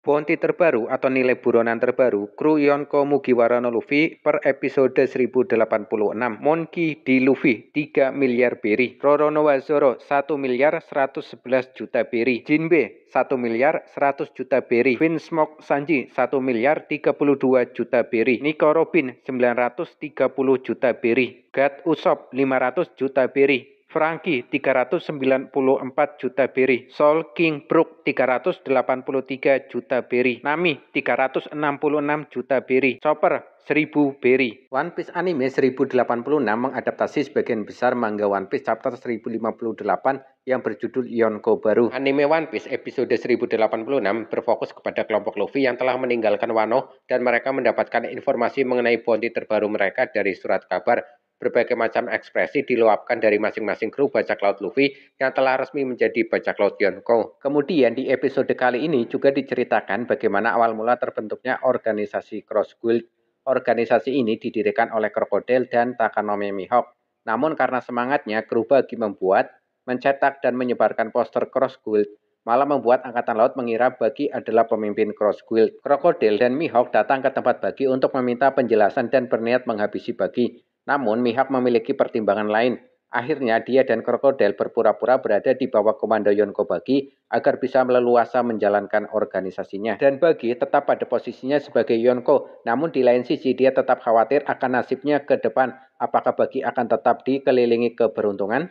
Bounty terbaru atau nilai buronan terbaru kru Yonko Mugiwara no Luffy per episode 1086 Monkey di Luffy 3 miliar beri Roronoa Zoro 1 miliar 111 juta beri Jinbe 1 miliar 100 juta beri Smoke Sanji 1 miliar 32 juta beri Nico Robin 930 juta beri Gat Usop 500 juta beri Frankie 394 juta beri, Soul King Brook 383 juta beri, Nami 366 juta beri, Chopper 1000 beri. One Piece Anime 1086 mengadaptasi sebagian besar manga One Piece chapter 1058 yang berjudul Yonko Baru. Anime One Piece episode 1086 berfokus kepada kelompok Luffy yang telah meninggalkan Wano dan mereka mendapatkan informasi mengenai bounty terbaru mereka dari surat kabar Berbagai macam ekspresi diluapkan dari masing-masing kru bajak laut Luffy yang telah resmi menjadi bajak laut Yonko. Kemudian di episode kali ini juga diceritakan bagaimana awal mula terbentuknya organisasi Cross Guild. Organisasi ini didirikan oleh Crocodile dan Takanome Mihawk. Namun karena semangatnya, kru bagi membuat, mencetak, dan menyebarkan poster Cross Guild malah membuat Angkatan Laut mengira Bagi adalah pemimpin Cross Guild. Crocodile dan Mihawk datang ke tempat Bagi untuk meminta penjelasan dan berniat menghabisi Bagi. Namun Mihawk memiliki pertimbangan lain. Akhirnya dia dan Krokodil berpura-pura berada di bawah komando Yonko Bagi agar bisa meleluasa menjalankan organisasinya. Dan Bagi tetap pada posisinya sebagai Yonko, namun di lain sisi dia tetap khawatir akan nasibnya ke depan. Apakah Bagi akan tetap dikelilingi keberuntungan?